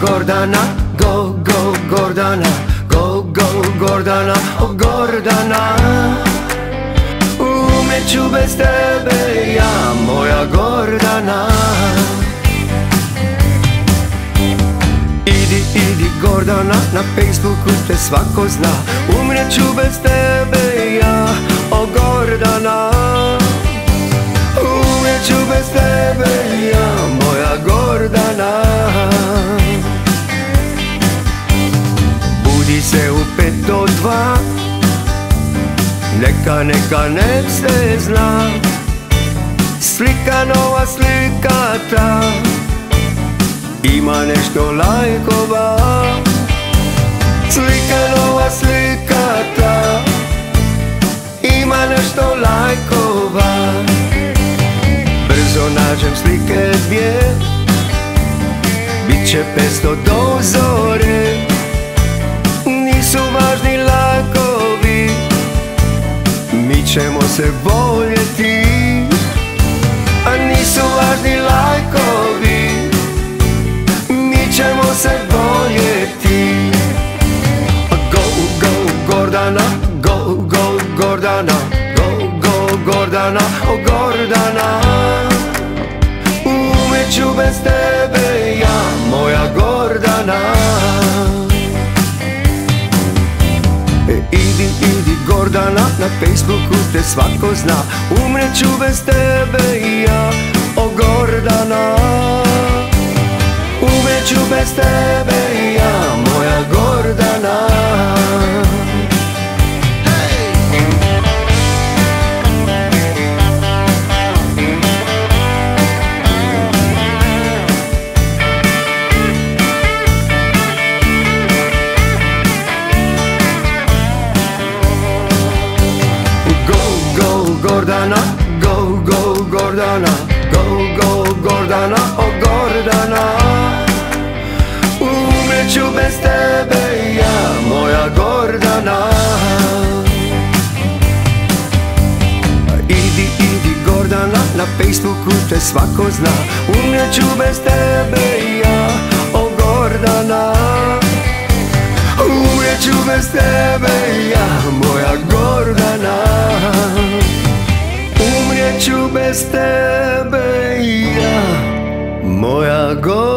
Gordana, go, go, Gordana Go, go, Gordana, o Gordana. Umreću bez tebe ja, moja Gordana. Idi, idi Gordana, na Facebooku te svako zna. Umreću bez tebe ja, o Gordana. Umreću bez tebe Neka, neka, nek se zna. Slika nova, slika ta. Ima nešto lajkova. Slika nova, slika ta. Ima nešto lajkova. Brzo nađem slike dvije. Biće pesto do zore Nisu važni ćemo se voljeti A nisu važni lajkovi. Mi ćemo se voljeti. Go, go, Gordana Go, go, Gordana Go, go, Gordana O Gordana. Umeću bez tebe ja Idi, idi Gordana, na Facebooku te svako zna. Umreću bez tebe i ja, o Gordana. Umreću bez tebe Gordana, go, go, Gordana Go, go, Gordana, o Gordana. Umreću bez tebe ja, moja Gordana. Idi, idi Gordana, na Facebooku te svako zna. Umreću bez tebe ja, o Gordana. Umreću bez tebe ja, Umreću bez tebe ja, moja Gordana